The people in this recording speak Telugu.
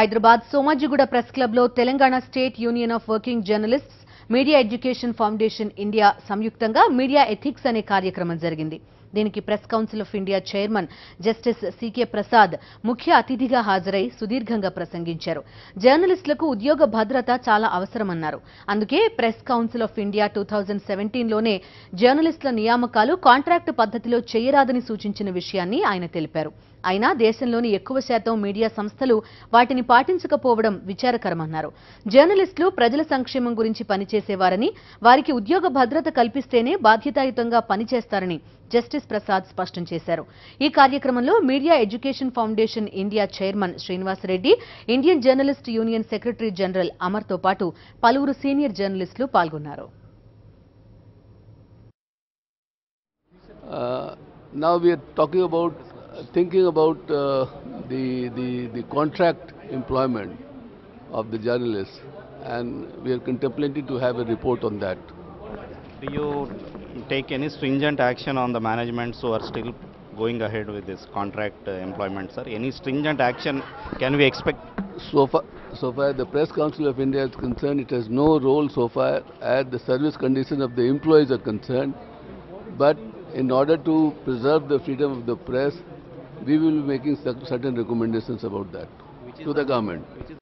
హైదరాబాద్ సోమాజిగూడ ప్రెస్ క్లబ్లో Telangana state union of working journalists media education foundation India సంయుక్తంగా మీడియా ఎథిక్స్ అనే కార్యక్రమం జరిగింది. దీనికి press council of India chairman justice CK Prasad ముఖ్య అతిథిగా హాజరై సుదీర్ఘంగా ప్రసంగించారు. జర్నలిస్టులకు ఉద్యోగ భద్రత చాలా అవసరమన్నారు. అందుకే press council of India two thousand సెవెంటీన్లోనే జర్నలిస్టుల నియామకాలు కాంట్రాక్టు పద్ధతిలో చేయరాదని సూచించిన విషయాన్ని ఆయన తెలిపారు. అయినా దేశంలోని ఎక్కువ శాతం మీడియా సంస్థలు వాటిని పాటించకపోవడం విచారకరమన్నారు. జర్నలిస్టులు ప్రజల సంక్షేమం గురించి పనిచేసేవారని వారికి ఉద్యోగ భద్రత కల్పిస్తేనే బాధ్యతాయుతంగా పనిచేస్తారని జస్టిస్ ప్రసాద్ స్పష్టం చేశారు ఈ కార్యక్రమంలో media education foundation India chairman Srinivasareddy Indian journalist union secretary general అమర్తో పాటు పలువురు సీనియర్ జర్నలిస్టులు పాల్గొన్నారు now we are talking about thinking about uh, the, the the contract employment of the journalists, and we are contemplating to have a report on that. Do you take any stringent action on the managements who are still going ahead with this contract uh, employment, sir? Any stringent action can we expect? So far, so far the Press Council of India is concerned, it has no role so far as the service conditions of the employees are concerned. But in order to preserve the freedom of the press, we will be making certain recommendations about that to the government. Which is